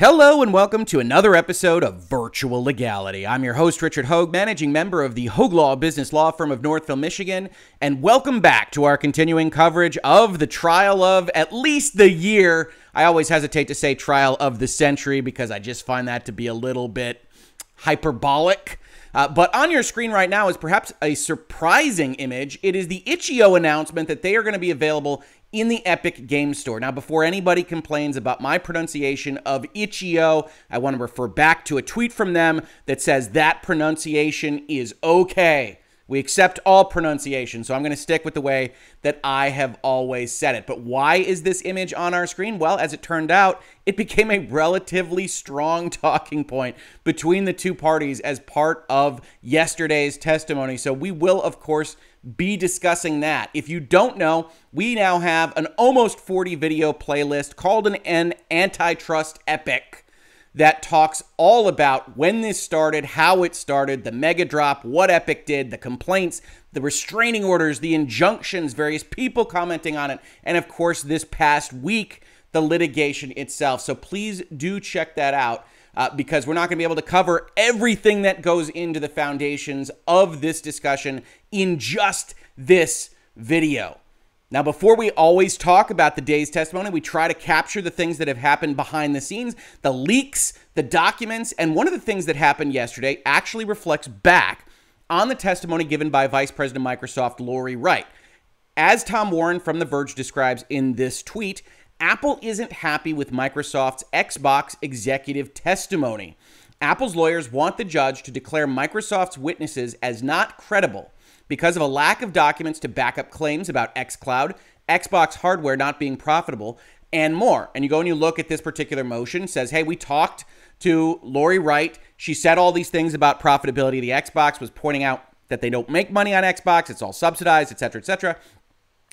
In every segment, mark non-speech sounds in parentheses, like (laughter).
Hello and welcome to another episode of Virtual Legality. I'm your host, Richard Hoeg, managing member of the Hoeg Law Business Law Firm of Northville, Michigan, and welcome back to our continuing coverage of the trial of at least the year. I always hesitate to say trial of the century because I just find that to be a little bit hyperbolic. Uh, but on your screen right now is perhaps a surprising image. It is the Itch.io announcement that they are going to be available in the Epic Game Store. Now, before anybody complains about my pronunciation of Itch.io, I want to refer back to a tweet from them that says that pronunciation is okay. We accept all pronunciation, so I'm going to stick with the way that I have always said it. But why is this image on our screen? Well, as it turned out, it became a relatively strong (laughs) talking point between the two parties as part of yesterday's testimony. So we will, of course, be discussing that. If you don't know, we now have an almost 40 video playlist called an, an antitrust epic that talks all about when this started, how it started, the mega drop, what Epic did, the complaints, the restraining orders, the injunctions, various people commenting on it, and of course, this past week, the litigation itself. So please do check that out. Uh, because we're not going to be able to cover everything that goes into the foundations of this discussion in just this video. Now, before we always talk about the day's testimony, we try to capture the things that have happened behind the scenes, the leaks, the documents, and one of the things that happened yesterday actually reflects back on the testimony given by Vice President of Microsoft Lori Wright. As Tom Warren from The Verge describes in this tweet, Apple isn't happy with Microsoft's Xbox executive testimony. Apple's lawyers want the judge to declare Microsoft's witnesses as not credible because of a lack of documents to back up claims about xCloud, Xbox hardware not being profitable, and more. And you go and you look at this particular motion, says, hey, we talked to Lori Wright. She said all these things about profitability. The Xbox was pointing out that they don't make money on Xbox, it's all subsidized, et cetera, et cetera.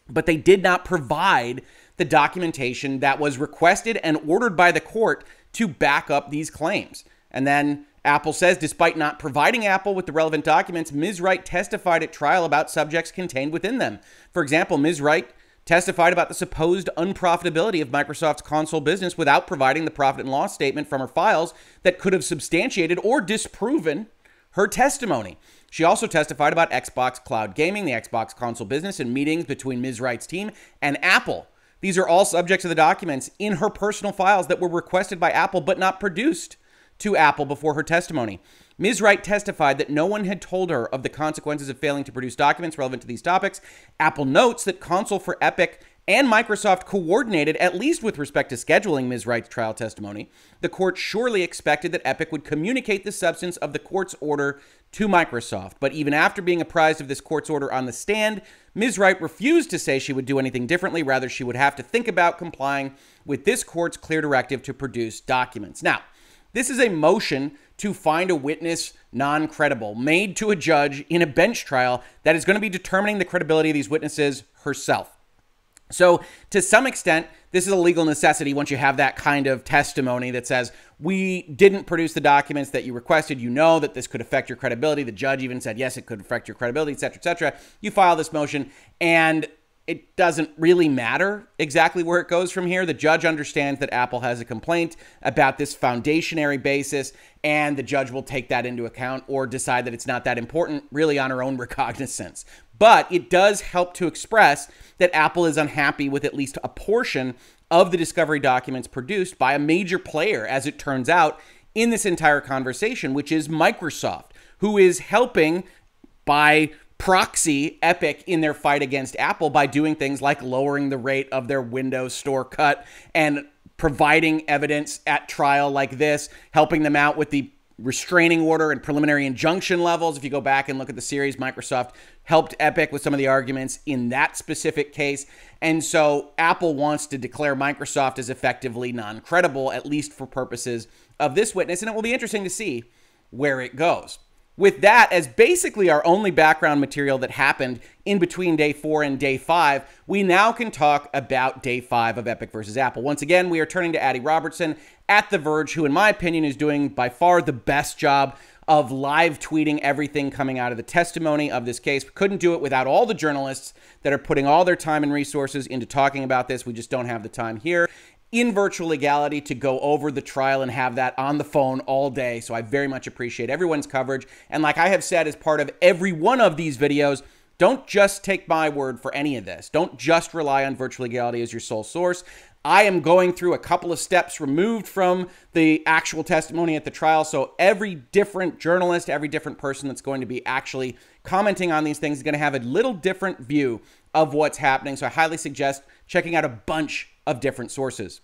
But they did not provide the documentation that was requested and ordered by the court to back up these claims. And then Apple says, despite not providing Apple with the relevant documents, Ms. Wright testified at trial about subjects contained within them. For example, Ms. Wright testified about the supposed unprofitability of Microsoft's console business without providing the profit and loss statement from her files that could have substantiated or disproven her testimony. She also testified about Xbox cloud gaming, the Xbox console business, and meetings between Ms. Wright's team and Apple. These are all subjects of the documents in her personal files that were requested by Apple but not produced to Apple before her testimony. Ms. Wright testified that no one had told her of the consequences of failing to produce documents relevant to these topics. Apple notes that counsel for Epic and Microsoft coordinated, at least with respect to scheduling Ms. Wright's trial testimony. The court surely expected that Epic would communicate the substance of the court's order to Microsoft. But even after being apprised of this court's order on the stand, Ms. Wright refused to say she would do anything differently. Rather, she would have to think about complying with this court's clear directive to produce documents. Now, this is a motion to find a witness non credible made to a judge in a bench trial that is going to be determining the credibility of these witnesses herself. So, to some extent, this is a legal necessity once you have that kind of testimony that says, We didn't produce the documents that you requested. You know that this could affect your credibility. The judge even said, Yes, it could affect your credibility, et cetera, et cetera. You file this motion, and it doesn't really matter exactly where it goes from here. The judge understands that Apple has a complaint about this foundationary basis, and the judge will take that into account or decide that it's not that important, really on her own recognizance. But it does help to express that Apple is unhappy with at least a portion of the discovery documents produced by a major player, as it turns out, in this entire conversation, which is Microsoft, who is helping by proxy Epic in their fight against Apple by doing things like lowering the rate of their Windows Store cut and providing evidence at trial like this, helping them out with the restraining order and preliminary injunction levels. If you go back and look at the series, Microsoft helped Epic with some of the arguments in that specific case. And so Apple wants to declare Microsoft as effectively non credible, at least for purposes of this witness. And it will be interesting to see where it goes with that as basically our only background material that happened in between day four and day five, we now can talk about day five of Epic versus Apple. Once again, we are turning to Adi Robertson at The Verge, who, in my opinion, is doing by far the best job of live tweeting everything coming out of the testimony of this case. We couldn't do it without all the journalists that are putting all their time and resources into talking about this. We just don't have the time here. In virtual legality to go over the trial and have that on the phone all day. So I very much appreciate everyone's coverage. And like I have said as part of every one of these videos, don't just take my word for any of this. Don't just rely on virtual legality as your sole source. I am going through a couple of steps removed from the actual testimony at the trial. So every different journalist, every different person that's going to be actually commenting on these things is going to have a little different view of what's happening. So I highly suggest checking out a bunch of different sources.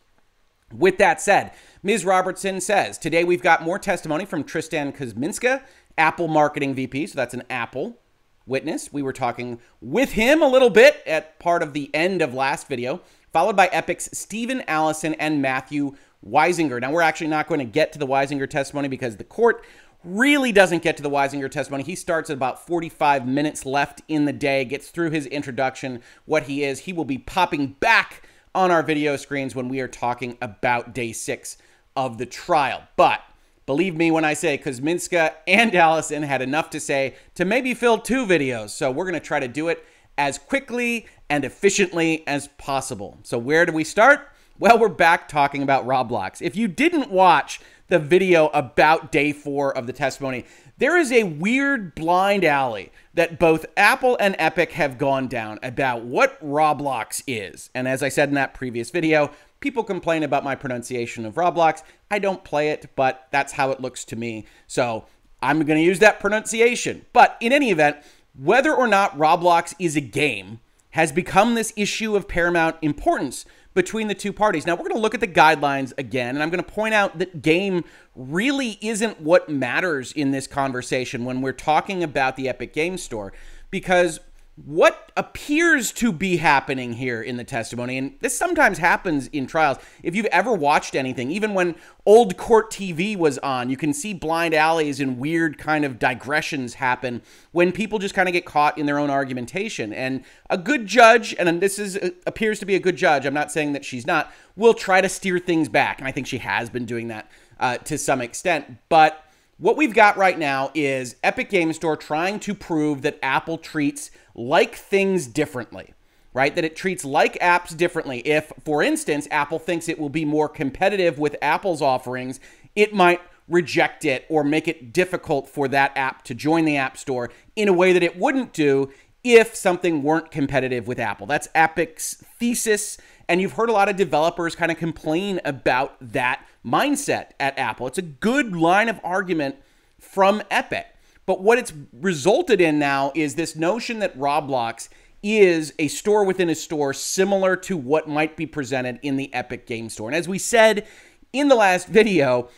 With that said, Ms. Robertson says today we've got more testimony from Trystan Kosmynka, Apple marketing VP. So that's an Apple witness. We were talking with him a little bit at part of the end of last video, followed by Epic's Steven Allison and Matthew Weissinger. Now, we're actually not going to get to the Weissinger testimony because the court really doesn't get to the Weissinger testimony. He starts at about 45 minutes left in the day, gets through his introduction, what he is. He will be popping back on our video screens when we are talking about day six of the trial. But believe me when I say Kosmynka and Allison had enough to say to maybe fill two videos. So we're going to try to do it as quickly and efficiently as possible. So where do we start? Well, we're back talking about Roblox. If you didn't watch the video about day four of the testimony, there is a weird blind alley that both Apple and Epic have gone down about what Roblox is. And as I said in that previous video, people complain about my pronunciation of Roblox. I don't play it, but that's how it looks to me. So I'm going to use that pronunciation. But in any event, whether or not Roblox is a game has become this issue of paramount importance between the two parties. Now, we're going to look at the guidelines again, and I'm going to point out that game really isn't what matters in this conversation when we're talking about the Epic Game Store, because what appears to be happening here in the testimony, and this sometimes happens in trials. If you've ever watched anything, even when old court TV was on, you can see blind alleys and weird kind of digressions happen when people just kind of get caught in their own argumentation. And a good judge, and this is uh, appears to be a good judge, I'm not saying that she's not, will try to steer things back. And I think she has been doing that uh, to some extent. But what we've got right now is Epic Game Store trying to prove that Apple treats like things differently, right? That it treats like apps differently. If, for instance, Apple thinks it will be more competitive with Apple's offerings, it might reject it or make it difficult for that app to join the App Store in a way that it wouldn't do if something weren't competitive with Apple. That's Epic's thesis. And you've heard a lot of developers kind of complain about that mindset at Apple. It's a good line of argument from Epic. But what it's resulted in now is this notion that Roblox is a store within a store similar to what might be presented in the Epic Game Store. And as we said in the last video,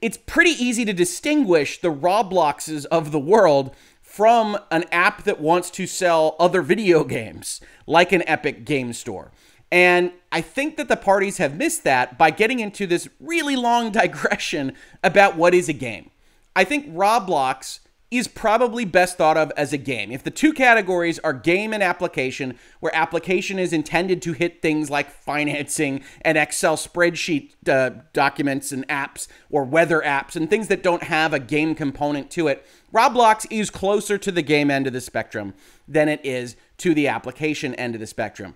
it's pretty easy to distinguish the Robloxes of the world from an app that wants to sell other video games, like an Epic Game Store. And I think that the parties have missed that by getting into this really long (laughs) digression about what is a game. I think Roblox is probably best thought of as a game. If the two categories are game and application, where application is intended to hit things like financing and Excel spreadsheet uh, documents and apps or weather apps and things that don't have a game component to it, Roblox is closer to the game end of the spectrum than it is to the application end of the spectrum.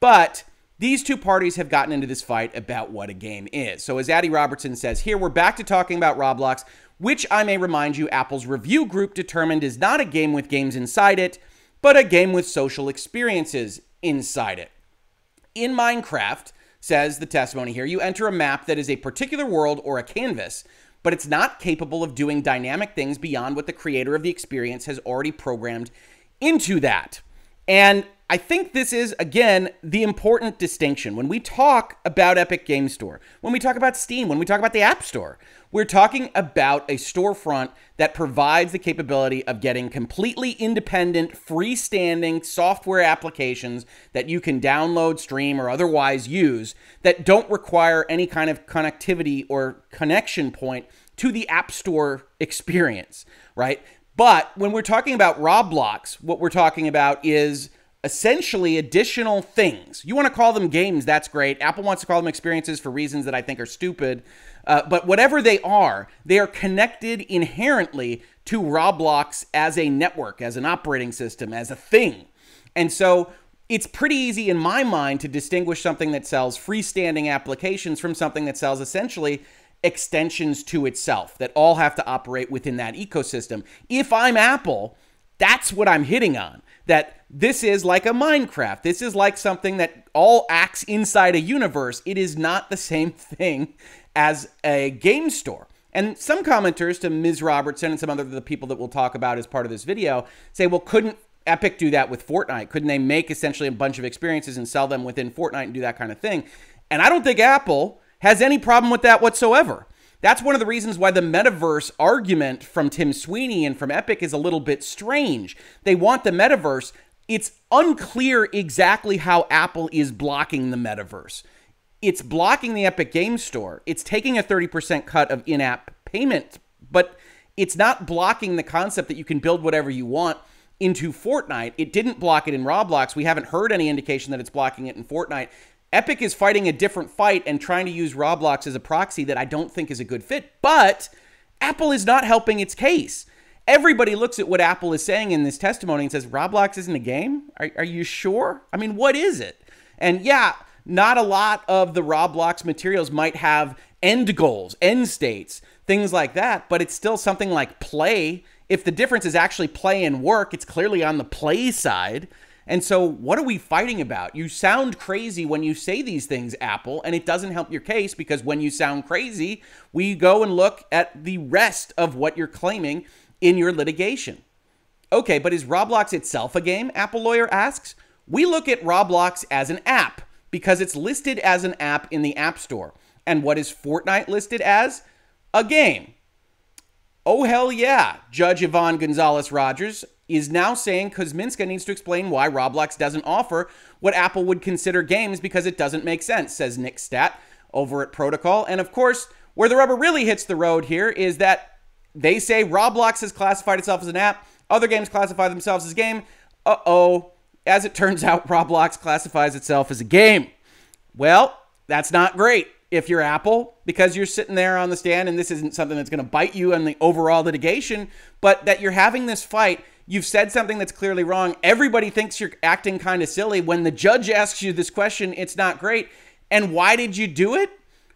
But these two parties have gotten into this fight about what a game is. So, as Adi Robertson says here, we're back to talking about Roblox which I may remind you Apple's review group determined is not a game with games inside it, but a game with social experiences inside it. In Minecraft, says the testimony here, you enter a map that is a particular world or a canvas, but it's not capable of doing dynamic things beyond what the creator of the experience has already programmed into that. And I think this is, again, the important distinction. When we talk about Epic Game Store, when we talk about Steam, when we talk about the App Store, we're talking about a storefront that provides the capability of getting completely independent, freestanding software applications that you can download, stream, or otherwise use that don't require any kind of connectivity or connection point to the App Store experience, right? But when we're talking about Roblox, what we're talking about is essentially additional things. You want to call them games, that's great. Apple wants to call them experiences for reasons that I think are stupid. Uh, but whatever they are, they are connected inherently to Roblox as a network, as an operating system, as a thing. And so it's pretty easy in my mind to distinguish something that sells freestanding applications from something that sells essentially extensions to itself that all have to operate within that ecosystem. If I'm Apple, that's what I'm hitting on. That this is like a Minecraft. This is like something that all acts inside a universe. It is not the same (laughs) thing as a game store. And some commenters to Ms. Robertson and some other the people that we'll talk about as part of this video say, well, couldn't Epic do that with Fortnite? Couldn't they make essentially a bunch of experiences and sell them within Fortnite and do that kind of thing? And I don't think Apple has any problem with that whatsoever. That's one of the reasons why the metaverse argument from Tim Sweeney and from Epic is a little bit strange. They want the metaverse. It's unclear exactly how Apple is blocking the metaverse. It's blocking the Epic Game Store. It's taking a 30% cut of in app payment, but it's not blocking the concept that you can build whatever you want into Fortnite. It didn't block it in Roblox. We haven't heard any indication that it's blocking it in Fortnite. Epic is fighting a different fight and trying to use Roblox as a proxy that I don't think is a good fit. But Apple is not helping its case. Everybody looks at what Apple is saying in this testimony and says, Roblox isn't a game? Are, are you sure? I mean, what is it? And yeah, not a lot of the Roblox materials might have end goals, end states, things like that, but it's still something like play. If the difference is actually play and work, it's clearly on the play side. And so, what are we fighting about? You sound crazy when you say these things, Apple, and it doesn't help your case because when you sound crazy, we go and look at the rest of what you're claiming in your litigation. Okay, but is Roblox itself a game? Apple lawyer asks. We look at Roblox as an app because it's listed as an app in the App Store. And what is Fortnite listed as? A game. Oh, hell yeah, Judge Yvonne Gonzalez Rogers is now saying Kosmynka needs to explain why Roblox doesn't offer what Apple would consider games because it doesn't make sense, says Nick Statt over at Protocol. And of course, where the rubber really hits the road here is that they say Roblox has classified itself as an app, other games classify themselves as game. Uh oh. As it turns out, Roblox classifies itself as a game. Well, that's not great if you're Apple because you're sitting there on the stand and this isn't something that's going to bite you in the overall litigation, but that you're having this fight You've said something that's clearly wrong. Everybody thinks you're acting kind of silly. When the judge asks you this question, it's not great. And why did you do it?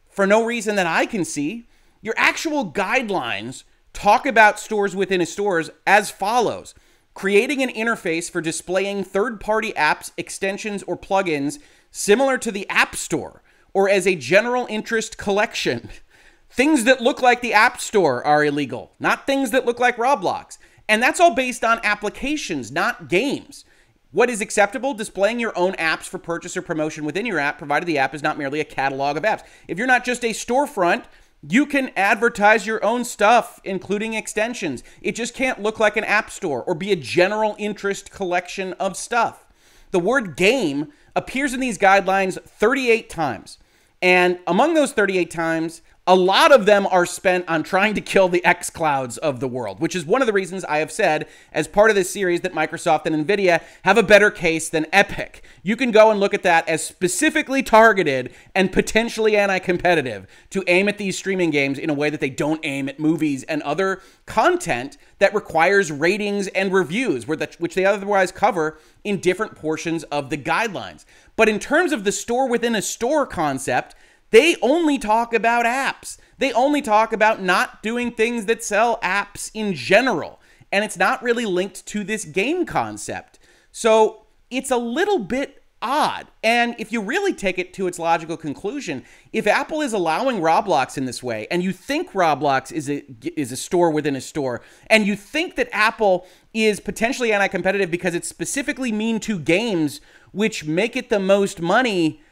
For no reason that I can see. Your actual guidelines talk about stores within a stores as follows creating an interface for displaying third party apps, extensions, or plugins similar to the App Store or as a general interest collection. (laughs) Things that look like the App Store are illegal, not things that look like Roblox. And that's all based on applications, not games. What is acceptable? Displaying your own apps for purchase or promotion within your app, provided the app is not merely a catalog of apps. If you're not just a storefront, you can advertise your own stuff, including extensions. It just can't look like an app store or be a general interest collection of stuff. The word game appears in these guidelines 38 times. And among those 38 times, a lot of them are spent on trying to kill the X Clouds of the world, which is one of the reasons I have said as part of this series that Microsoft and Nvidia have a better case than Epic. You can go and look at that as specifically targeted and potentially anti competitive to aim at these streaming games in a way that they don't aim at movies and other content that requires ratings and reviews, which they otherwise cover in different portions of the guidelines. But in terms of the store within a store concept, they only talk about apps. They only talk about not doing things that sell apps in general. And it's not really linked to this game concept. So it's a little bit odd. And if you really take it to its logical conclusion, if Apple is allowing Roblox in this way, and you think Roblox is a is a store within a store, and you think that Apple is potentially anti-competitive because it's specifically mean to games which make it the most money,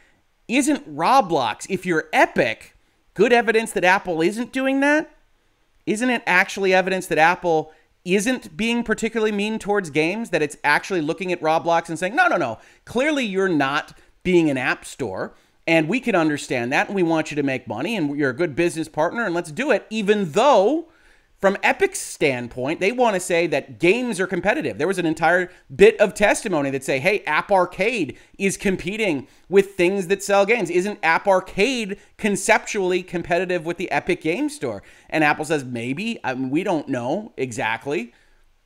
isn't Roblox, if you're Epic, good evidence that Apple isn't doing that? Isn't it actually evidence that Apple isn't being particularly mean towards games, that it's actually looking at Roblox and saying, no, no, no, clearly you're not being an app store. And we can understand that. And we want you to make money. And you're a good business partner. And let's do it, even though from Epic's standpoint, they want to say that games are competitive. There was an entire bit of testimony that say, "Hey, App Arcade is competing with things that sell games. Isn't App Arcade conceptually competitive with the Epic Game Store?" And Apple says, "Maybe. I mean, we don't know exactly,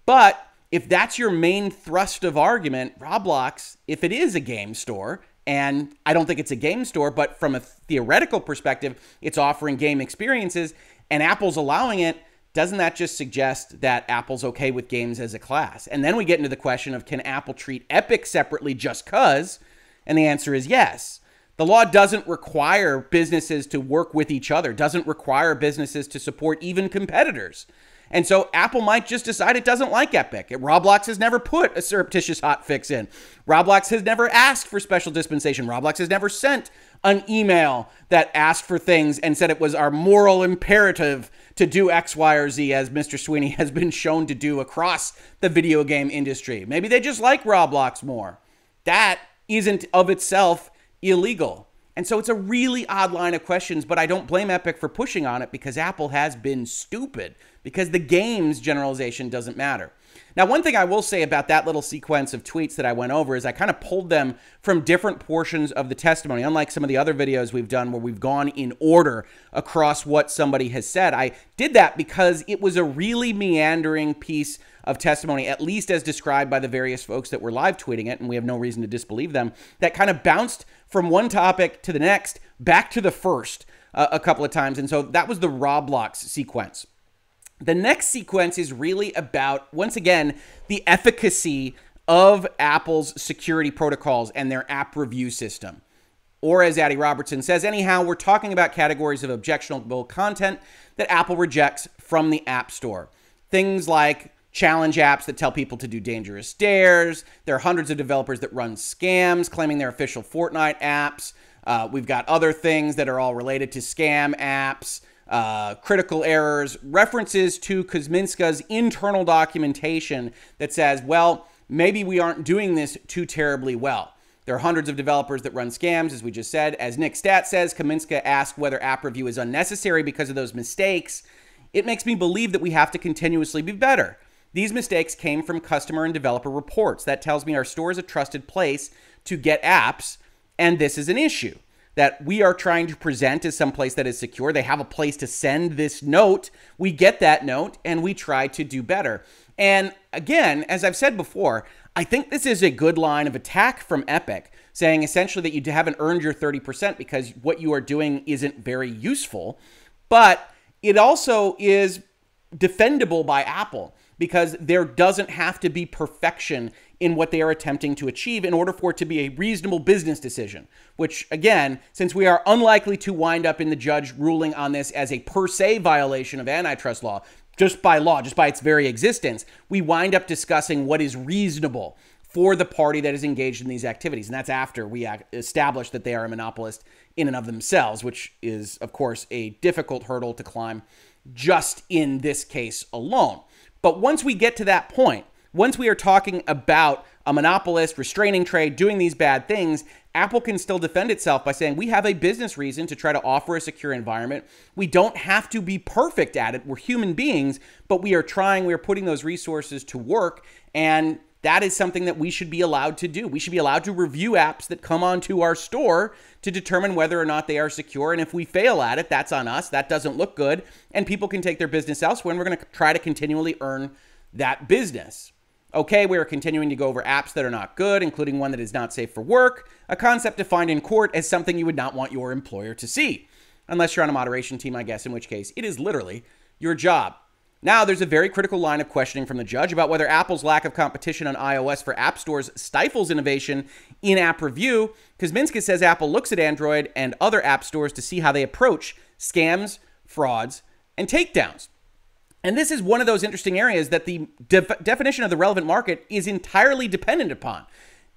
but." if that's your main thrust of argument, Roblox, if it is a game store, and I don't think it's a game store, but from a theoretical perspective, it's offering game experiences, and Apple's allowing it, doesn't that just suggest that Apple's okay with games as a class? And then we get into the question of can Apple treat Epic separately just cuz? And the answer is yes. The law doesn't require businesses to work with each other, doesn't require businesses to support even competitors. And so Apple might just decide it doesn't like Epic. Roblox has never put a surreptitious hotfix in. Roblox has never asked for special dispensation. Roblox has never sent an email that asked for things and said it was our moral imperative to do X, Y, or Z, as Mr. Sweeney (laughs) has been shown to do across the video game industry. Maybe they just like Roblox more. That isn't of itself illegal. And so it's a really odd line of questions, but I don't blame Epic for pushing on it because Apple has been stupid because the game's generalization doesn't matter. Now, one thing I will say about that little sequence of tweets that I went over is I kind of pulled them from different portions of the testimony. Unlike some of the other videos we've done where we've gone in order across what somebody has said, I did that because it was a really meandering piece of testimony, at least as described by the various folks that were live tweeting it, and we have no reason to disbelieve them, that kind of bounced from one topic to the next, back to the first uh, a couple of times. And so that was the Roblox sequence. The next sequence is really about, once again, the efficacy of Apple's security protocols and their app review system. Or, as Adi Robertson says, anyhow, we're talking about categories of objectionable content that Apple rejects from the App Store. Things like challenge apps that tell people to do dangerous dares. There are hundreds of developers that run scams claiming they're official Fortnite apps. Uh, we've got other things that are all related to scam apps uh, critical errors, references to Kosmynka's internal documentation that says, well, maybe we aren't doing this too terribly well. There are hundreds of developers that run scams, as we just said. As Nick Statt says, Kosmynka asked whether app review is unnecessary because of those mistakes. It makes me believe that we have to continuously be better. These mistakes came from customer and developer reports. That tells me our store is a trusted place to get apps, and this is an issue that we are trying to present as some place that is secure. They have a place to send this note. We get that note and we try to do better. And again, as I've said before, I think this is a good line of attack from Epic, saying essentially that you haven't earned your 30% because what you are doing isn't very useful. But it also is defendable by Apple because there doesn't have to be perfection in what they are attempting to achieve in order for it to be a reasonable business decision. Which, again, since we are unlikely to wind up in the judge ruling on this as a per se violation of antitrust law, just by law, just by its very existence, we wind up discussing what is reasonable for the party that is engaged in these activities. And that's after we establish that they are a monopolist in and of themselves, which is, of course, a difficult hurdle to climb just in this case alone. But once we get to that point, once we are talking about a monopolist restraining trade, doing these bad things, Apple can still defend itself by saying we have a business reason to try to offer a secure environment. We don't have to be perfect at it. We're human beings, but we are trying, we are putting those resources to work. And that is something that we should be allowed to do. We should be allowed to review apps that come onto our store to determine whether or not they are secure. And if we fail at it, that's on us. That doesn't look good. And people can take their business elsewhere. And we're going to try to continually earn that business. Okay, we are continuing to go over apps that are not good, including one that is not safe for work, a concept defined in court as something you would not want your employer to see. Unless you're on a moderation team, I guess, in which case it is literally your job. Now, there's a very critical line of questioning from the judge about whether Apple's lack of competition on iOS for app stores stifles innovation in app review. Kosmynka says Apple looks at Android and other app stores to see how they approach scams, frauds, and takedowns. And this is one of those interesting areas that the def- definition of the relevant market is entirely dependent upon.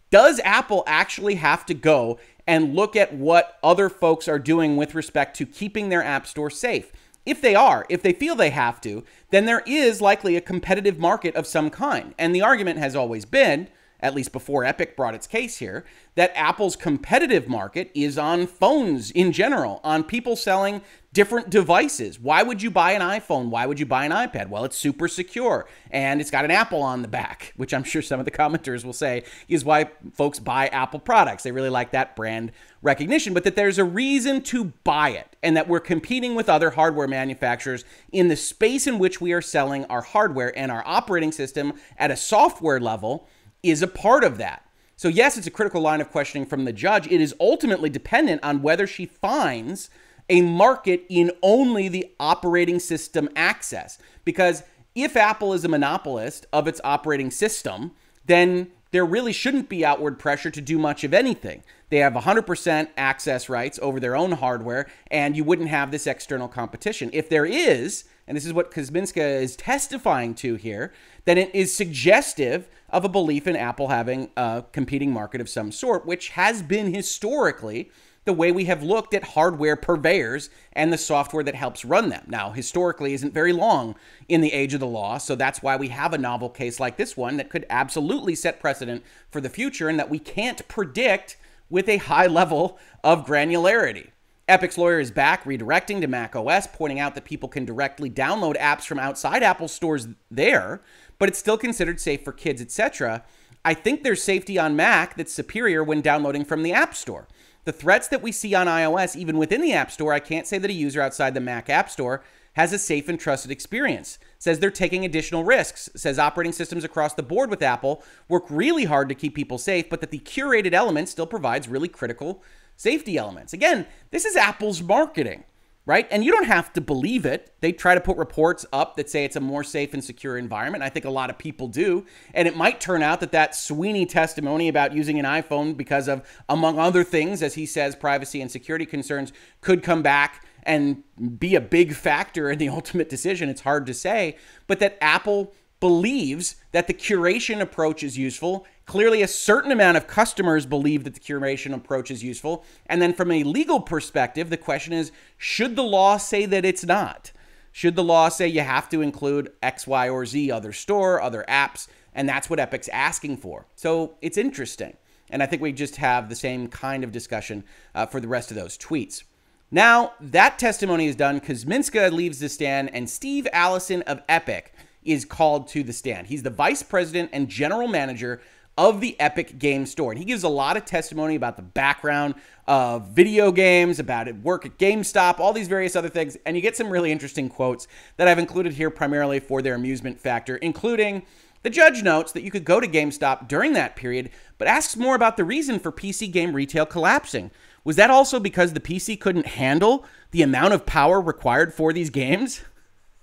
Does Apple actually have to go and look at what other folks are doing with respect to keeping their app store safe? If they are, if they feel they have to, then there is likely a competitive market of some kind. And the argument has always been, at least before Epic brought its case here, that Apple's competitive market is on phones in general, on people selling different devices. Why would you buy an iPhone? Why would you buy an iPad? Well, it's super secure and it's got an Apple on the back, (laughs) which I'm sure some of the commenters will say is why folks buy Apple products. They really like that brand recognition, but that there's a reason to buy it and that we're competing with other hardware manufacturers in the space in which we are selling our hardware and our operating system at a software level is a part of that. So, yes, it's a critical line of questioning from the judge. It is ultimately dependent on whether she finds a market in only the operating system access. Because if Apple is a monopolist of its operating system, then there really shouldn't be outward pressure to do much of anything. They have 100% access rights over their own hardware, and you wouldn't have this external competition. If there is, and this is what Kosmynka is testifying to here, then it is suggestive of a belief in Apple having a competing market of some sort, which has been historically the way we have looked at hardware purveyors and the software that helps run them. Now, historically isn't very long in the age of the law, so that's why we have a novel case like this one that could absolutely set precedent for the future and that we can't predict with a high level of granularity. Epic's lawyer is back redirecting to Mac OS, pointing out that people can directly download apps from outside Apple stores there, but it's still considered safe for kids, etc. I think there's safety on Mac that's superior when downloading from the App Store. The threats that we see on iOS, even within the App Store, I can't say that a user outside the Mac App Store has a safe and trusted experience. Says they're taking additional risks. Says operating systems across the board with Apple work really hard to keep people safe, but that the curated element still provides really critical safety elements. Again, this is Apple's marketing right? And you don't have to believe it. They try to put reports up that say it's a more safe and secure environment. I think a lot of people do. And it might turn out that that Sweeney testimony about using an iPhone because of, among other things, as he says, privacy and security concerns could come back and be a big factor in the (laughs) ultimate decision. It's hard to say. But that Apple believes that the curation approach is useful. Clearly, a certain amount of customers believe that the curation approach is useful. And then, from a legal perspective, the question is should the law say that it's not? Should the law say you have to include X, Y, or Z, other store, other apps? And that's what Epic's asking for. So it's interesting. And I think we just have the same kind of discussion uh, for the rest of those tweets. Now, that testimony is done. Kosmynka leaves the stand, and Steve Allison of Epic is called to the stand. He's the vice president and general manager of the Epic Game Store. And he gives a lot of testimony about the background of video games, about work at GameStop, all these various other things. And you get some really interesting quotes that I've included here primarily for their amusement factor, including the judge notes that you could go to GameStop during that period, but asks more about the reason for PC game retail collapsing. Was that also because the PC couldn't handle the amount of power required for these games?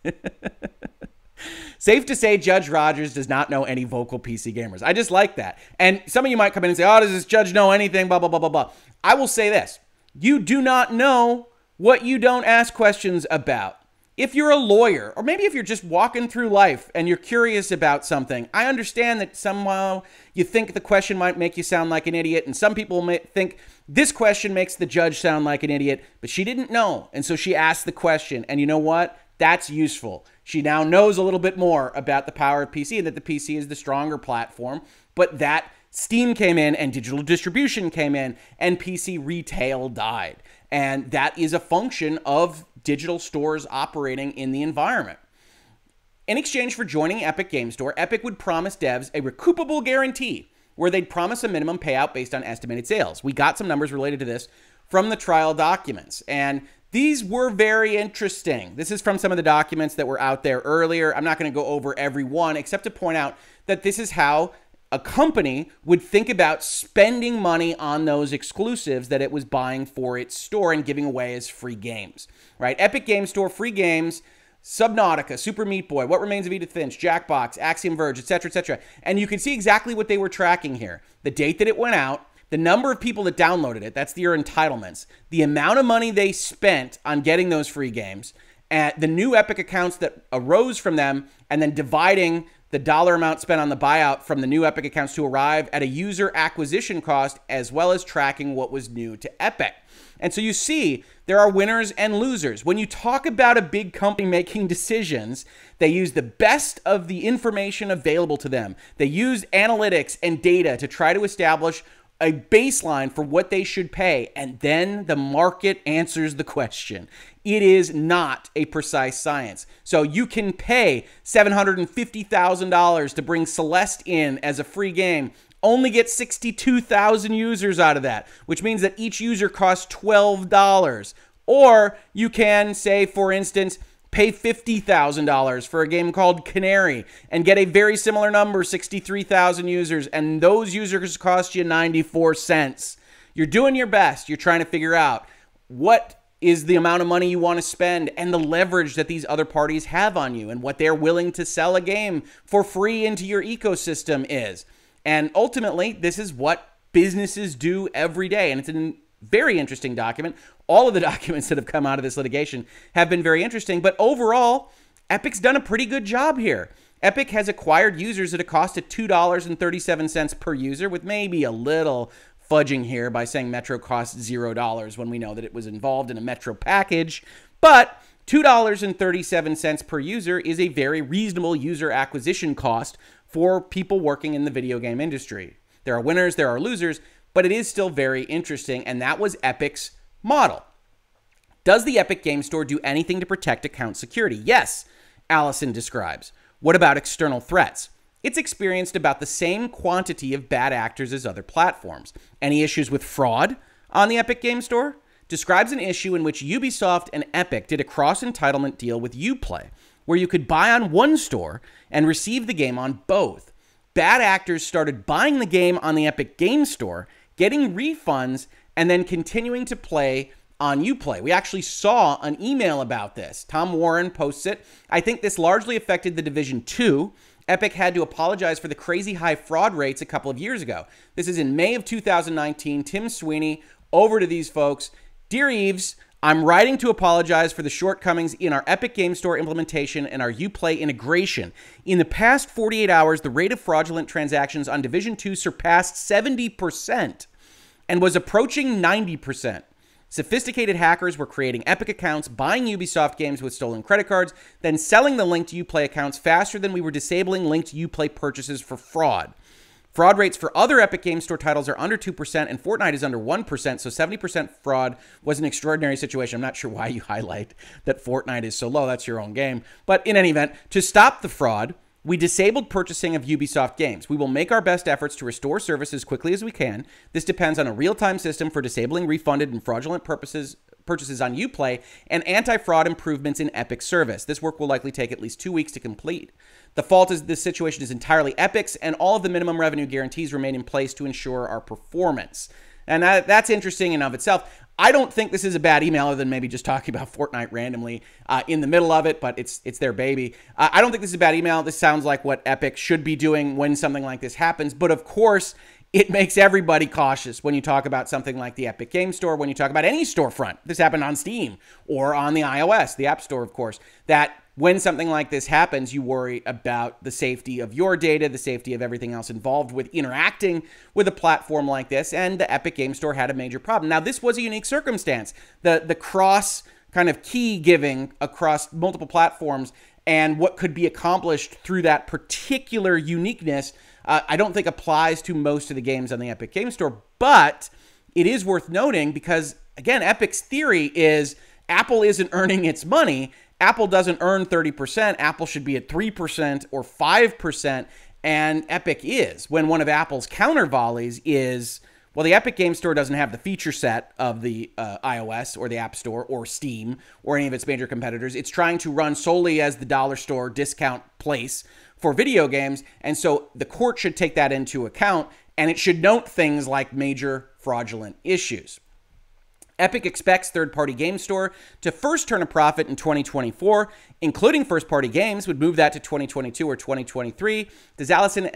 (laughs) Safe to say, Judge Rogers does not know any vocal PC gamers. I just like that. And some of you might come in and say, oh, does this judge know anything? Blah, blah, blah, blah, blah. I will say this you do not know what you don't ask questions about. If you're a lawyer, or maybe if you're just walking through life and you're curious about something, I understand that somehow you think the question might make you sound like an idiot, and some people may think this question makes the judge sound like an idiot, but she didn't know, and so she asked the question. And you know what? That's useful. She now knows a little bit more about the power of PC and that the PC is the stronger platform, but that Steam came in and digital distribution came in and PC retail died. And that is a function of digital stores operating in the environment. In exchange for joining Epic Game Store, Epic would promise devs a recoupable guarantee where they'd promise a minimum payout based on estimated sales. We got some numbers related to this from the trial documents. And these were very interesting. This is from some of the documents that were out there earlier. I'm not going to go over every one except to point out that this is how a company would think about spending money on those exclusives that it was buying for its store and giving away as free games, right? Epic Game Store, free games, Subnautica, Super Meat Boy, What Remains of Edith Finch, Jackbox, Axiom Verge, etc., etc. And you can see exactly what they were tracking here. The date that it went out, the number of people that downloaded it, that's your entitlements, the amount of money they spent on getting those free games, and the new Epic accounts that arose from them, and then dividing the dollar amount spent on the buyout from the new Epic accounts to arrive at a user acquisition cost, as well as tracking what was new to Epic. And so you see, there are winners and losers. When you talk about a big company making decisions, they use the best of the information available to them. They use analytics and data to try to establish a baseline for what they should pay, and then the market answers the question. It is not a precise science. So you can pay $750,000 to bring Celeste in as a free game, only get 62,000 users out of that, which means that each user costs $12. Or you can say, for instance, pay $50,000 for a game called Canary and get a very similar number, 63,000 users, and those users cost you 94 cents. You're doing your best. You're trying to figure out what is the amount of money you want to spend and the leverage that these other parties have on you and what they're willing to sell a game for free into your ecosystem is. And ultimately, this is what businesses do every day. And it's a very interesting document. All of the (laughs) documents that have come out of this litigation have been very interesting. But overall, Epic's done a pretty good job here. Epic has acquired users at a cost of $2.37 per user, with maybe a little fudging here by saying Metro costs $0 when we know that it was involved in a Metro package. But $2.37 per user is a very reasonable user acquisition cost for people working in the video game industry. There are winners, there are losers, but it is still very interesting, and that was Epic's model. Does the Epic Game Store do anything to protect account security? Yes, Allison describes. What about external threats? It's experienced about the same quantity of bad actors as other platforms. Any issues with fraud on the Epic Game Store? Describes an issue in which Ubisoft and Epic did a cross entitlement deal with Uplay, where you could buy on one store and receive the game on both. Bad actors started buying the game on the Epic Game Store getting refunds, and then continuing to play on Uplay. We actually saw an email about this. Tom Warren posts it. I think this largely affected the Division 2. Epic had to apologize for the crazy high fraud rates a couple of years ago. This is in May of 2019. Tim Sweeney over to these folks. Dear Yves, I'm writing to apologize for the shortcomings in our Epic Game Store implementation and our Uplay integration. In the past 48 hours, the rate of fraudulent transactions on Division 2 surpassed 70% and was approaching 90%. Sophisticated hackers were creating Epic accounts, buying Ubisoft games with stolen credit cards, then selling the linked Uplay accounts faster than we were disabling linked Uplay purchases for fraud. Fraud rates for other Epic Game Store titles are under 2%, and Fortnite is under 1%, so 70% fraud was an extraordinary situation. I'm not sure why you highlight that Fortnite is so low. That's your own game. But in any event, to stop the fraud, we disabled purchasing of Ubisoft games. We will make our best efforts to restore service as quickly as we can. This depends on a real time system for disabling refunded and fraudulent purposes purchases on Uplay and anti-fraud improvements in Epic service. This work will likely take at least two weeks to complete. The fault is this situation is entirely Epic's, and all of the minimum revenue guarantees remain in place to ensure our performance. And that, that's interesting in of itself. I don't think this is a bad email, other than maybe just talking about (laughs) Fortnite randomly uh, in the middle of it, but it's it's their baby. Uh, I don't think this is a bad email. This sounds like what Epic should be doing when something like this happens. But of course, it makes everybody cautious when you talk about something like the Epic Game Store, when you talk about any storefront. This happened on Steam or on the iOS, the App Store, of course, that when something like this happens, you worry about the safety of your data, the safety of everything else involved with interacting with a platform like this. And the Epic Game Store had a major problem. Now, this was a unique circumstance. The the cross kind of key giving across multiple platforms and what could be accomplished through that particular uniqueness uh, I don't think applies to most of the games on the Epic Game Store, but it is worth noting because, again, Epic's theory is Apple isn't (laughs) earning its money. Apple doesn't earn 30%. Apple should be at 3% or 5%, and Epic is. When one of Apple's counter volleys is, well, the Epic Game Store doesn't have the feature set of the uh, iOS or the App Store or Steam or any of its major competitors. It's trying to run solely as the dollar store discount place for video games. And so the court should take that into account and it should note things like major fraudulent issues. Epic expects third party game store to first turn a profit in 2024, including first party games, would move that to 2022 or 2023. Does Allison,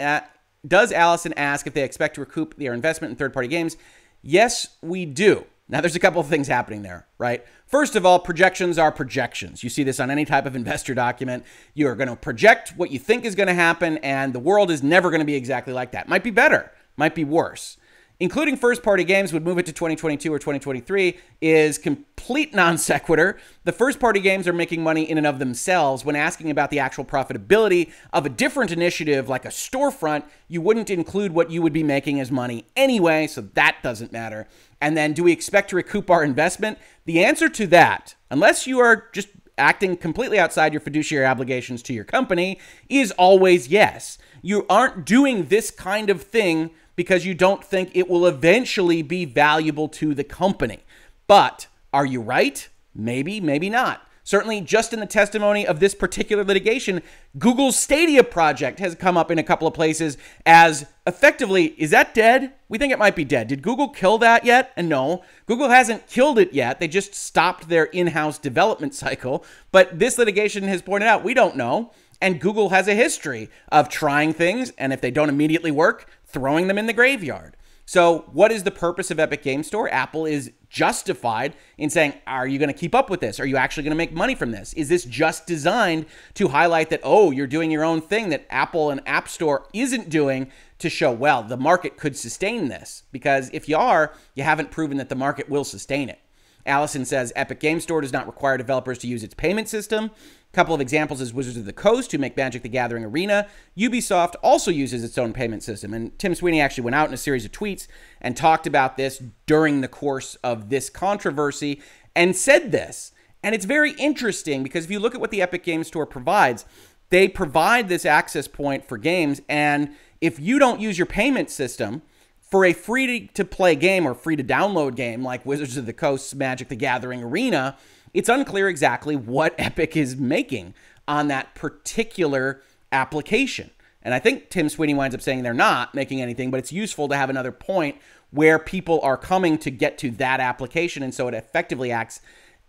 does Allison ask if they expect to recoup their investment in third party games? Yes, we do. Now, there's a couple of things happening there, right? First of all, projections are projections. You see this on any type of investor document. You're going to project what you think is going to happen, and the world is never going to be exactly like that. Might be better, might be worse. Including first party games, would move it to 2022 or 2023 is complete non sequitur. The first party games are making money in and of themselves. When asking about the actual profitability of a different initiative like a storefront, you wouldn't include what you would be making as money anyway, so that doesn't matter. And then, do we expect to recoup our investment? The answer to that, unless you are just acting completely outside your fiduciary obligations to your company, is always yes. You aren't doing this kind of thing because you don't think it will eventually be valuable to the company. But are you right? Maybe, maybe not. Certainly, just in the testimony of this particular litigation, Google's Stadia project has come up in a couple of places as effectively, is that dead? We think it might be dead. Did Google kill that yet? And no, Google hasn't killed it yet. They just stopped their in house development cycle. But this litigation has pointed out we don't know. And Google has a history of trying things, and if they don't immediately work, throwing them in the graveyard. So, what is the purpose of Epic Game Store? Apple is justified in saying, Are you going to keep up with this? Are you actually going to make money from this? Is this just designed to highlight that, oh, you're doing your own thing that Apple and App Store isn't doing to show, well, the market could sustain this? Because if you are, you haven't proven that the market will sustain it. Allison says Epic Game Store does not require developers to use its payment system. A couple of examples is Wizards of the Coast, who make Magic the Gathering Arena. Ubisoft also uses its own payment system. And Tim Sweeney actually went out in a series of tweets and talked about this during the course of this controversy and said this. And it's very interesting because if you look at what the Epic Game Store provides, they provide this access point for games. And if you don't use your payment system, for a free to play game or free to download game like Wizards of the Coast's Magic the Gathering Arena, it's unclear exactly what (laughs) Epic is making on that particular application. And I think Tim Sweeney winds up saying they're not making anything, but it's useful to have another point where people are coming to get to that application. And so it effectively acts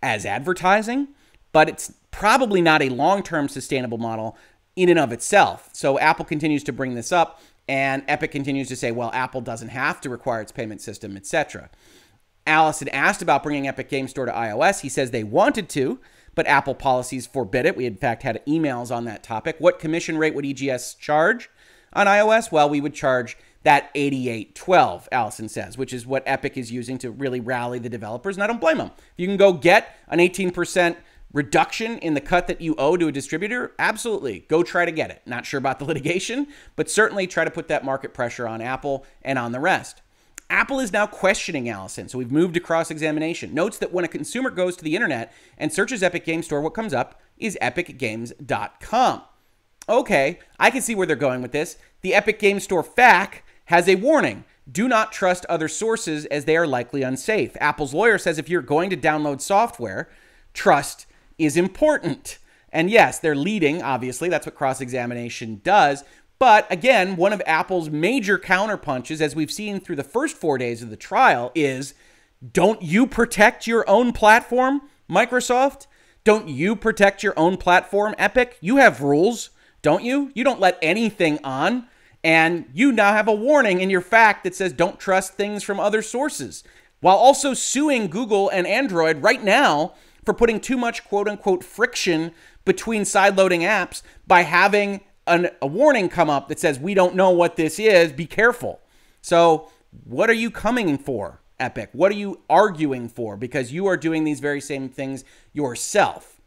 as advertising, but it's probably not a long term sustainable model in and of itself. So Apple continues to bring this up, and Epic continues to say, well, Apple doesn't have to require its payment system, etc. Allison asked about bringing Epic Game Store to iOS. He says they wanted to, but Apple policies forbid it. We, in fact, had emails on that topic. What commission rate would EGS charge on iOS? Well, we would charge that 8812, Allison says, which is what Epic is using to really rally the developers. And I don't blame them. If you can go get an 18% reduction in the cut that you owe to a distributor, absolutely go try to get it. Not sure about the (laughs) litigation, but certainly try to put that market pressure on Apple and on the rest. Apple is now questioning Allison, so we've moved to cross examination. Notes that when a consumer goes to the internet and searches Epic Game Store, what comes up is epicgames.com. Okay, I can see where they're going with this. The Epic Game Store FAQ has a warning do not trust other sources as they are likely unsafe. Apple's lawyer says if you're going to download software, trust is important. And yes, they're leading, obviously. That's what cross examination does. But again, one of Apple's major counterpunches, as we've seen through the first four days of the trial, is don't you protect your own platform, Microsoft? Don't you protect your own platform, Epic? You have rules, don't you? You don't let anything on. And you now have a warning in your FAQ that says don't trust things from other sources, while also suing Google and Android right now for putting too much quote unquote friction between sideloading apps by having an, a warning come up that says, we don't know what this is, be careful. So, what are you coming for, Epic? What are you arguing for? Because you are doing these very same things yourself.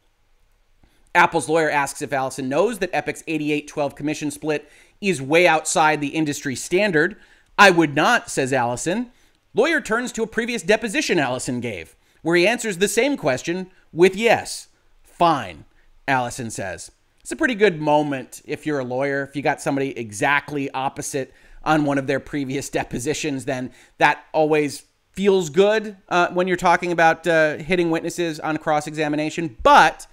Apple's lawyer asks if Allison knows that Epic's 8812 commission split is way outside the industry standard. I would not, says Allison. Lawyer turns to a previous deposition Allison gave, where he answers the same question with yes. Fine, Allison says. It's a pretty good moment if you're a lawyer. If you got somebody exactly opposite on one of their previous (laughs) depositions, then that always feels good uh, when you're talking about uh, hitting witnesses on cross examination. But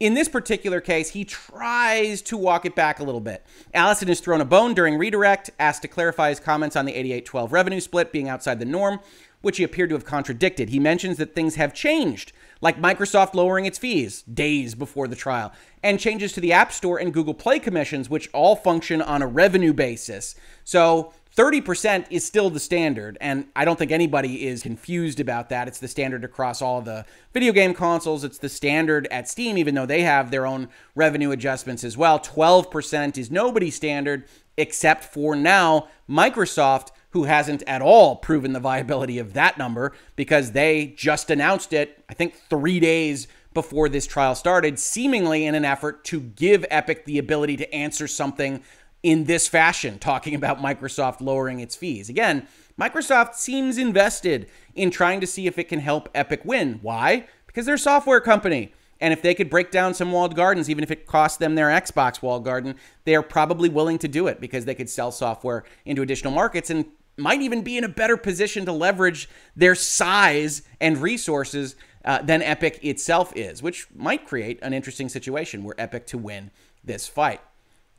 in this particular case, he tries to walk it back a little bit. Allison is thrown a bone during redirect, asked to clarify his comments on the 8812 revenue split being outside the norm, which he appeared to have contradicted. He mentions that things have changed like Microsoft lowering its fees days before the trial, and changes to the App Store and Google Play commissions, which all function on a revenue basis. So 30% is still the standard, and I don't think anybody is confused about that. It's the standard across all the video game consoles. It's the standard at Steam, even though they have their own revenue adjustments as well. 12% is nobody's standard, except for now Microsoft who hasn't at all proven the viability of that number because they just announced it, I think, three days before this trial started, seemingly in an effort to give Epic the ability to answer something in this fashion, talking about Microsoft lowering its fees. Again, Microsoft seems invested in trying to see if it can help Epic win. Why? Because they're a software company. And if they could break down some walled gardens, even if it cost them their Xbox walled garden, they are probably willing to do it because they could sell software into additional markets and might even be in a better position to leverage their size and resources uh, than Epic itself is, which might create an interesting situation where Epic to win this fight.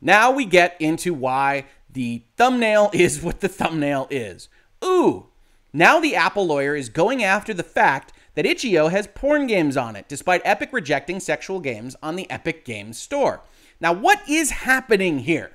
Now we get into why the thumbnail (laughs) is what the thumbnail is. Ooh, now the Apple lawyer is going after the fact that itch.io has porn games on it, despite Epic rejecting sexual games on the Epic Games Store. Now, what is happening here?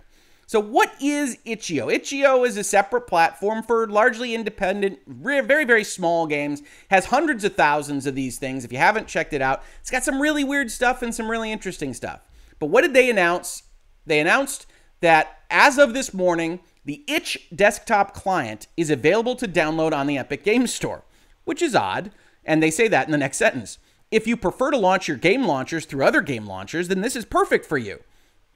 So, what is itch.io? itch.io is a separate platform for largely independent, very, very small games. Has hundreds of thousands of these things. If you haven't checked it out, it's got some really weird stuff and some really interesting stuff. But what did they announce? They announced that as of this morning, the itch desktop client is available to download on the Epic Games Store, which is odd. And they say that in the next sentence. If you prefer to launch your game launchers through other game launchers, then this is perfect for you,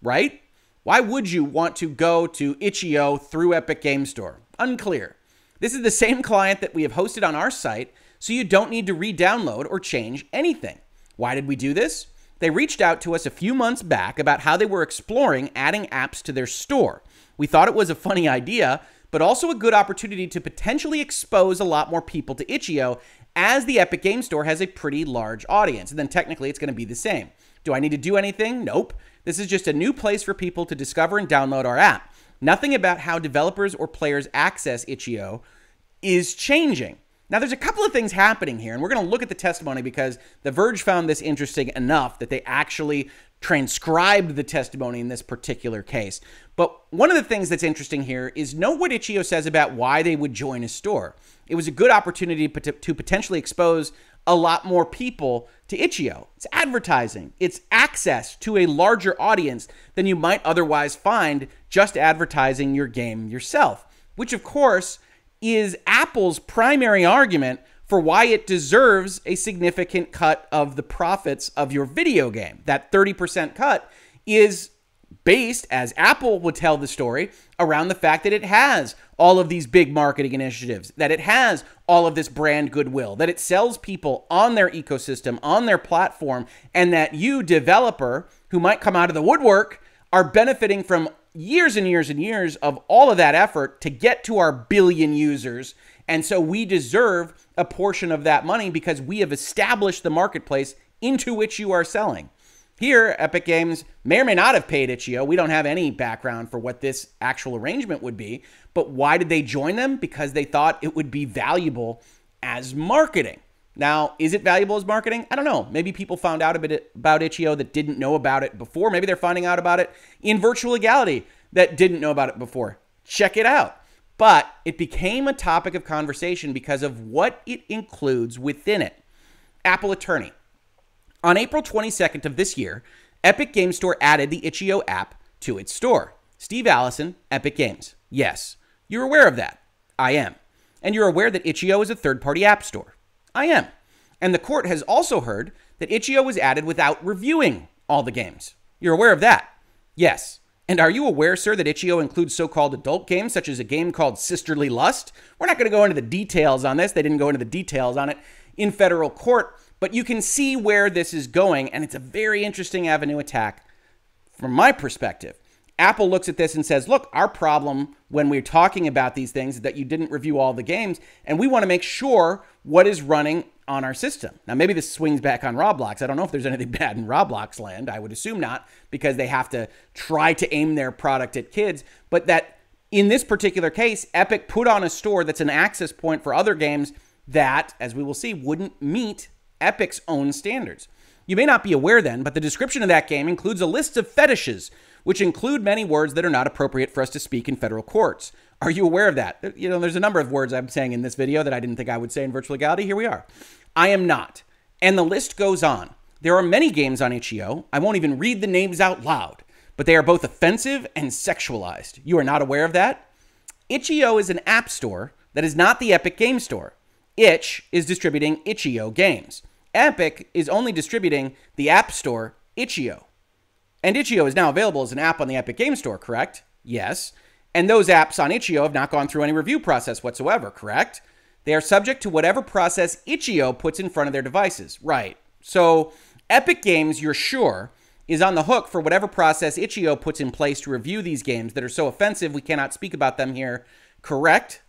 right? Why would you want to go to itch.io through Epic Game Store? Unclear. This is the same client that we have hosted on our site, so you don't need to re download or change anything. Why did we do this? They reached out to us a few months back about how they were exploring adding apps to their store. We thought it was a funny idea, but also a good opportunity to potentially expose a lot more people to itch.io as the Epic Game Store has a pretty large audience. And then technically it's going to be the same. Do I need to do anything? Nope. This is just a new place for people to discover and download our app. Nothing about how developers or players access itch.io is changing. Now, there's a couple of things happening here, and we're going to look at the testimony because The Verge found this interesting enough that they actually transcribed the testimony in this particular case. But one of the things that's interesting here is note what itch.io says about why they would join a store. It was a good opportunity to potentially expose a lot more people to itch.io. It's advertising. It's access to a larger audience than you might otherwise find just advertising your game yourself, which of course is Apple's primary argument for why it deserves a significant cut of the profits of your video game. That 30% cut is based, as Apple would tell the story, around the fact that it has all of these big marketing initiatives, that it has all of this brand goodwill, that it sells people on their ecosystem, on their platform, and that you, developer, who might come out of the woodwork, are benefiting from years and years and years of all of that effort to get to our billion users. And so we deserve a portion of that money because we have established the marketplace into which you are selling. Here, Epic Games may or may not have paid itch.io. We don't have any background for what this actual arrangement would be. But why did they join them? Because they thought it would be valuable as marketing. Now, is it valuable as marketing? I don't know. Maybe people found out a bit about itch.io that didn't know about it before. Maybe they're finding out about it in virtual legality that didn't know about it before. Check it out. But it became a topic of conversation because of what it includes within it. Apple Attorney. On April 22nd of this year, Epic Games Store added the itch.io app to its store. Steve Allison, Epic Games. Yes, you're aware of that. I am. And you're aware that itch.io is a third party app store. I am. And the court has also heard that itch.io was added without reviewing all the games. You're aware of that? Yes. And are you aware, sir, that itch.io includes so called adult games, such as a game called Sisterly Lust? We're not going to go into the details on this. They didn't go into the details on it in federal court. But you can see where this is going, and it's a very interesting avenue attack from my perspective. Apple looks at this and says, look, our problem when we're talking about these things is that you didn't review all the games, and we want to make sure what is running on our system. Now, maybe this swings back on Roblox. I don't know if there's anything (laughs) bad in Roblox land. I would assume not, because they have to try to aim their product at kids. But that in this particular case, Epic put on a store that's an access point for other games that, as we will see, wouldn't meet Epic's own standards. You may not be aware then, but the description of that game includes a list of fetishes, which include many words that are not appropriate for us to speak in federal courts. Are you aware of that? You know, there's a number of words I'm saying in this video that I didn't think I would say in virtual legality. Here we are. I am not. And the list goes on. There are many games on itch.io. I won't even read the names out loud, but they are both offensive and sexualized. You are not aware of that? itch.io is an app store that is not the Epic Game Store. Itch is distributing itch.io games. Epic is only distributing the App Store itch.io. And itch.io is now available as an app on the Epic Game Store, correct? Yes. And those apps on itch.io have not gone through any review process whatsoever, correct? They are subject to whatever process itch.io puts in front of their devices. Right. So Epic Games, you're sure, is on the hook for whatever process itch.io puts in place to review these games that are so offensive we cannot speak about them here. Correct?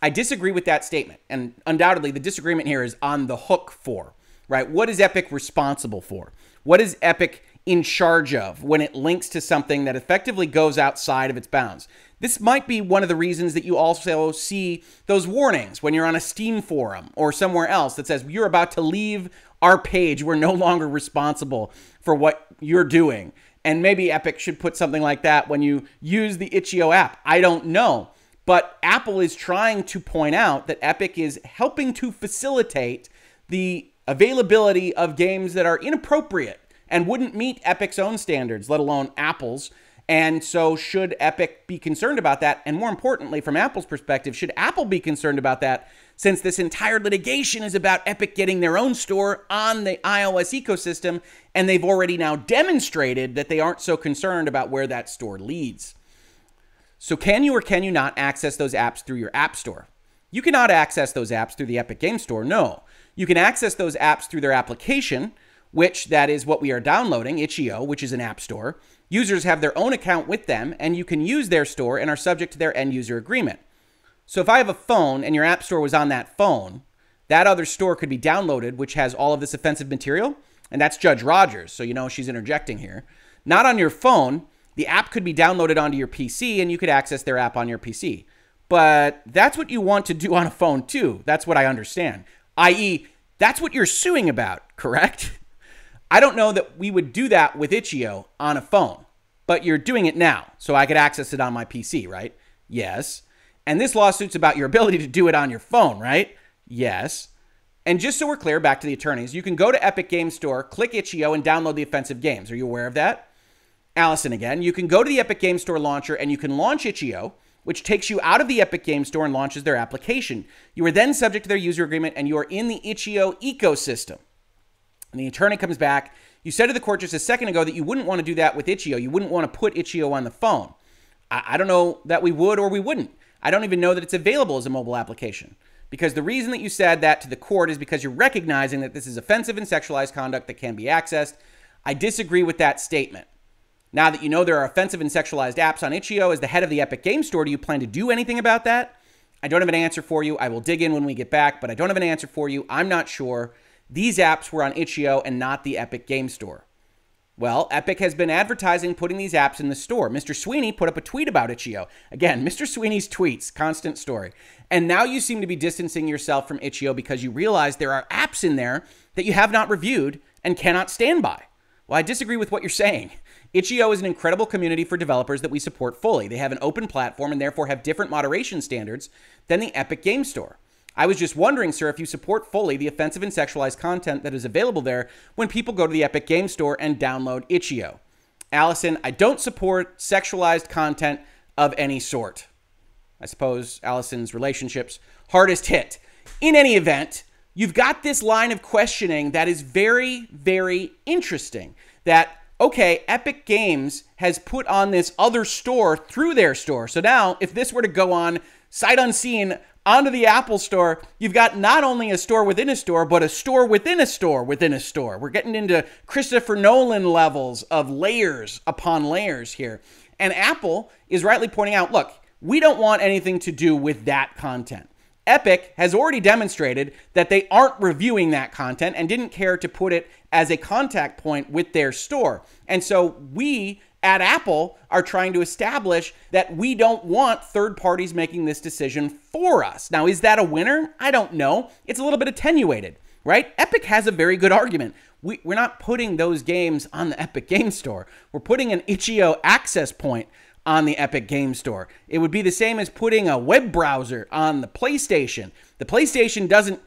I disagree with that statement. And undoubtedly, the disagreement here is on the hook for, right? What is Epic responsible for? What is Epic in charge of when it links to something that effectively goes outside of its bounds? This might be one of the reasons that you also see those warnings when you're on a Steam forum or somewhere else that says you're about to leave our page. We're no longer responsible for what you're doing. And maybe Epic should put something like that when you use the itch.io app. I don't know. But Apple is trying to point out that Epic is helping to facilitate the availability of games that are inappropriate and wouldn't meet Epic's own standards, let alone Apple's. And so, should Epic be concerned about that? And more importantly, from Apple's perspective, should Apple be concerned about that since this entire litigation is about Epic getting their own store on the iOS ecosystem? And they've already now demonstrated that they aren't so concerned about where that store leads. So, can you or can you not access those apps through your App Store? You cannot access those apps through the Epic Game Store, no. You can access those apps through their application, which that is what we are downloading, itch.io, which is an app store. Users have their own account with them, and you can use their store and are subject to their end user agreement. So if I have a phone and your app store was on that phone, that other store could be downloaded, which has all of this offensive material, and that's Judge Rogers, so you know she's interjecting here. Not on your phone, the app could be downloaded onto your PC and you could access their app on your PC. But that's what you want to do on a phone too. That's what I understand. I.e., that's what you're suing about, correct? I don't know that we would do that with itch.io on a phone, but you're doing it now, so I could access it on my PC, right? Yes. And this lawsuit's about your ability to do it on your phone, right? Yes. And just so we're clear, back to the attorneys, you can go to Epic Game Store, click itch.io, and download the offensive games. Are you aware of that? Allison again. You can go to the Epic Game Store launcher and you can launch itch.io, which takes you out of the Epic Game Store and launches their application. You are then subject to their user agreement and you are in the itch.io ecosystem. And the attorney comes back. You said to the court just a second ago that you wouldn't want to do that with itch.io. You wouldn't want to put itch.io on the phone. I, I don't know that we would or we wouldn't. I don't even know that it's available as a mobile application. Because the reason that you said that to the court is because you're recognizing that this is offensive and sexualized conduct that can be accessed. I disagree with that statement. Now that you know there are offensive and sexualized apps on itch.io as the head of the Epic Game Store, do you plan to do anything about that? I don't have an answer for you. I will dig in when we get back, but I don't have an answer for you. I'm not sure. These apps were on itch.io and not the Epic Game Store. Well, Epic has been advertising putting these apps in the store. Mr. Sweeney put up a tweet about itch.io. Again, (laughs) Mr. Sweeney's tweets, constant story. And now you seem to be distancing yourself from itch.io because you realize there are apps in there that you have not reviewed and cannot stand by. Well, I disagree with what you're saying. Itch.io is an incredible community for developers that we support fully. They have an open platform and therefore have different moderation standards than the Epic Game Store. I was just wondering, sir, if you support fully the offensive and sexualized content that is available there when people go to the Epic Game Store and download Itch.io. Allison, I don't support sexualized content of any sort. I suppose Allison's relationships hardest hit. In any event, you've got this line of questioning that is very, very interesting. That okay, Epic Games has put on this other store through their store. So now, if this were to go on sight unseen onto the Apple Store, you've got not only a store within a store, but a store within a store within a store. We're getting into Christopher Nolan levels of layers upon layers here. And Apple is rightly pointing out look, we don't want anything to do with that content. Epic has already demonstrated that they aren't reviewing that content and didn't care to put it as a contact point with their store. And so we at Apple are trying to establish that we don't want third parties making this decision for us. Now, is that a winner? I don't know. It's a little bit attenuated, right? Epic has a very good argument. We, we're not putting those games on the Epic Game Store. We're putting an itch.io access point on the Epic Game Store. It would be the same as putting a web browser on the PlayStation. The PlayStation doesn't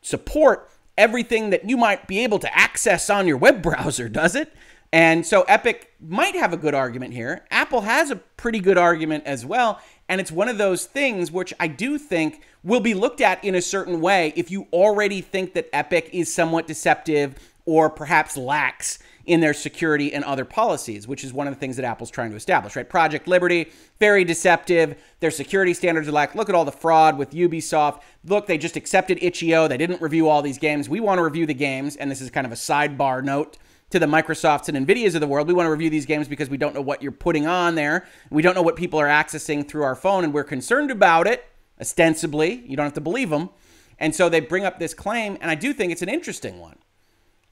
support everything that you might be able to access on your web (laughs) browser, does it? And so Epic might have a good argument here. Apple has a pretty good argument as well. And it's one of those things which I do think will be looked at in a certain way if you already think that Epic is somewhat deceptive or perhaps lax in their security and other policies, which is one of the things that Apple's trying to establish, right? Project Liberty, very deceptive. Their security standards are like, look at all the fraud with Ubisoft. Look, they just accepted itch.io. They didn't review all these games. We want to review the games, and this is kind of a sidebar note to the Microsofts and Nvidias of the world. We want to review these games because we don't know what you're putting on there. We don't know what people are accessing through our phone, and we're concerned about it, ostensibly. You don't have to believe them. And so they bring up this claim, and I do think it's an interesting one.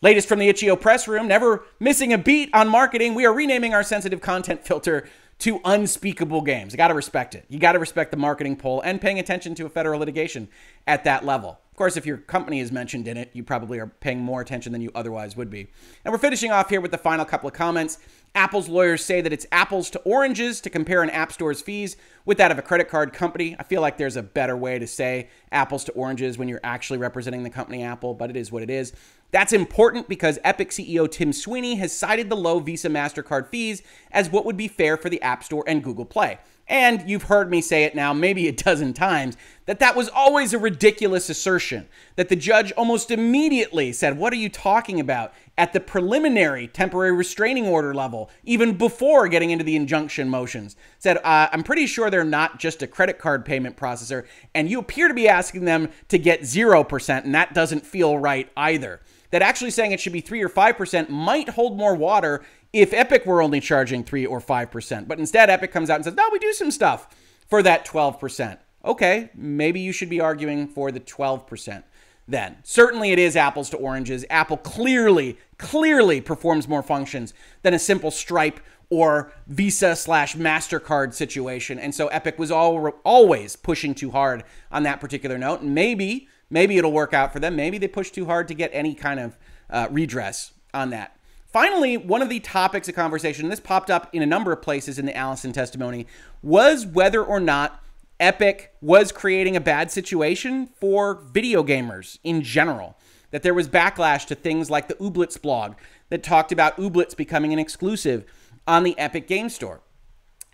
Latest from the Itch.io press room, never missing a beat on marketing. We are renaming our sensitive content filter to unspeakable games. You got to respect it. You got to respect the marketing poll and paying attention to a federal litigation at that level. Of course, if your company is mentioned in it, you probably are paying more attention than you otherwise would be. And we're finishing off here with the final couple of comments. Apple's lawyers say that it's apples to oranges to compare an app store's fees with that of a credit card company. I feel like there's a better way to say apples to oranges when you're actually representing the company Apple, but it is what it is. That's important because Epic CEO Tim Sweeney has cited the low Visa MasterCard fees as what would be fair for the App Store and Google Play. And you've heard me say it now maybe a dozen times that that was always a ridiculous assertion. That the judge almost immediately said, What are you talking about? at the preliminary temporary restraining order level, even before getting into the injunction motions. Said, uh, I'm pretty sure they're not just a credit card payment processor, and you appear to be asking them to get 0%, and that doesn't feel right either that actually saying it should be 3 or 5% might hold more water if Epic were only charging 3 or 5%. But instead, Epic comes out and says, no, we do some stuff for that 12%. Okay, maybe you should be arguing for the 12% then. Certainly it is apples to oranges. Apple clearly, clearly performs more functions than a simple Stripe or Visa slash MasterCard situation. And so Epic was all, always pushing too hard on that particular note. Maybe Maybe it'll work out for them. Maybe they push too hard to get any kind of uh, redress on that. Finally, one of the topics of conversation, this popped up in a number of places in the Allison testimony, was whether or not Epic was creating a bad situation for video gamers in general. That there was backlash to things like the Ooblets blog that talked about Ooblets becoming an exclusive on the Epic Game Store.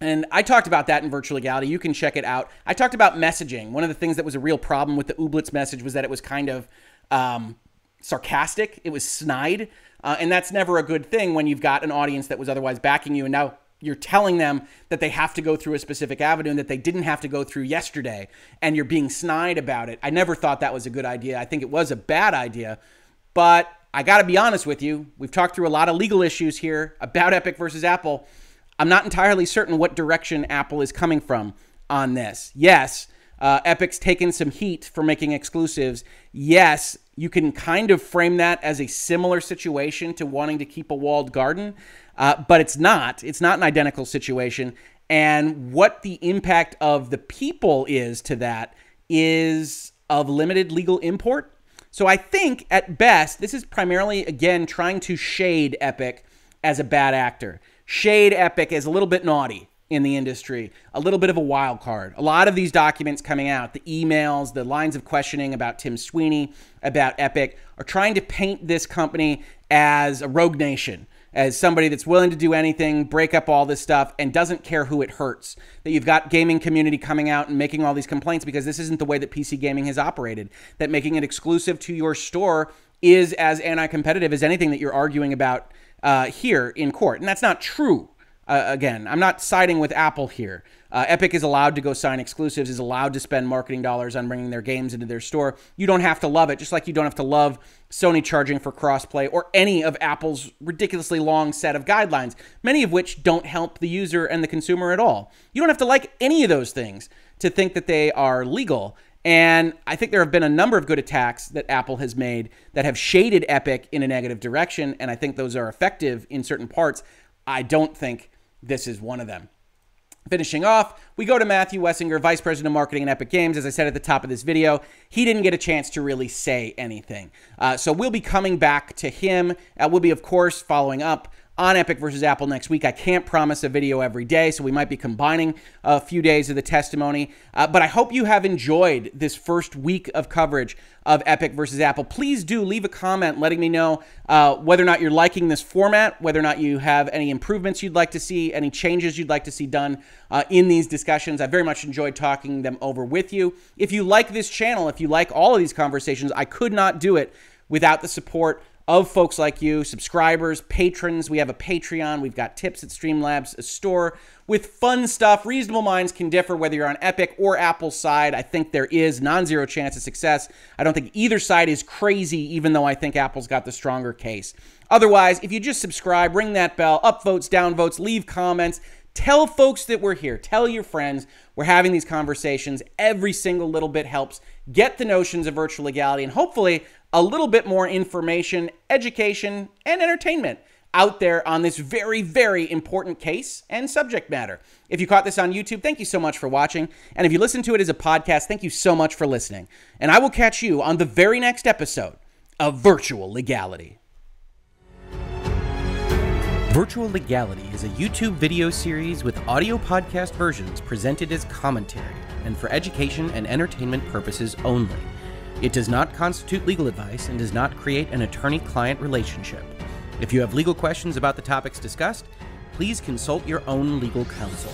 And I talked about that in virtual legality. You can check it out. I talked about messaging. One of the things that was a real problem with the Ooblets message was that it was kind of um, sarcastic. It was snide. Uh, and that's never a good thing when you've got an audience that was otherwise backing you. And now you're telling them that they have to go through a specific avenue and that they didn't have to go through yesterday. And you're being snide about it. I never thought that was a good idea. I think it was a bad idea. But I got to be honest with you. We've talked through a lot of legal issues here about Epic versus Apple. I'm not entirely certain what direction Apple is coming from on this. Yes, uh, Epic's taken some heat for making exclusives. Yes, you can kind of frame that as a similar situation to wanting to keep a walled garden, uh, but it's not. It's not an identical situation. And what the impact of the people is to that is of limited legal import. So I think at best, this is primarily, again, trying to shade Epic as a bad actor shade Epic is a little bit naughty in the industry, a little bit of a wild card. A lot of these documents coming out, the emails, the lines of questioning about Tim Sweeney, about Epic, are trying to paint this company as a rogue nation, as somebody that's willing to do anything, break up all this stuff, and doesn't care who it hurts. That you've got gaming community coming out and making all these complaints because this isn't the way that PC gaming has operated. That making it exclusive to your store is as anti-competitive as anything that you're arguing about uh, here in court. And that's not true. Uh, again, I'm not siding with Apple here. Uh, Epic is allowed to go sign exclusives, is allowed to spend marketing dollars on bringing their games into their store. You don't have to love it, just like you don't have to love Sony charging for crossplay or any of Apple's ridiculously long set of guidelines, many of which don't help the user and the consumer at all. You don't have to like any of those things to think that they are legal. And I think there have been a number of good attacks that Apple has made that have shaded Epic in a negative direction. And I think those are effective in certain parts. I don't think this is one of them. Finishing off, we go to Matthew Weissinger, Vice President of Marketing at Epic Games. As I said at the top of this video, he didn't get a chance to really say anything. Uh, so we'll be coming back to him. Uh, we'll be, of course, following up on Epic versus Apple next week. I can't promise a video every day, so we might be combining a few days of the testimony. Uh, but I hope you have enjoyed this first week of coverage of Epic versus Apple. Please do leave a comment letting me know uh, whether or not you're liking this format, whether or not you have any improvements you'd like to see, any changes you'd like to see done uh, in these discussions. I very much enjoyed talking them over with you. If you like this channel, if you like all of these conversations, I could not do it without the support of folks like you, subscribers, patrons. We have a Patreon. We've got tips at Streamlabs, a store with fun stuff. Reasonable minds can differ whether you're on Epic or Apple side. I think there is non zero chance of success. I don't think either side is crazy, even though I think Apple's got the stronger case. Otherwise, if you just subscribe, ring that bell, upvotes, downvotes, leave comments, tell folks that we're here. Tell your friends we're having these conversations. Every single little bit helps get the notions of virtual legality and hopefully a little bit more information, education, and entertainment out there on this very, very important case and subject matter. If you caught this on YouTube, thank you so much for watching. And if you listen to it as a podcast, thank you so much for listening. And I will catch you on the very next episode of Virtual Legality. Virtual Legality is a YouTube video series with audio podcast versions presented as commentary and for education and entertainment purposes only. It does not constitute legal advice and does not create an attorney client relationship. If you have legal questions about the topics discussed, please consult your own legal counsel.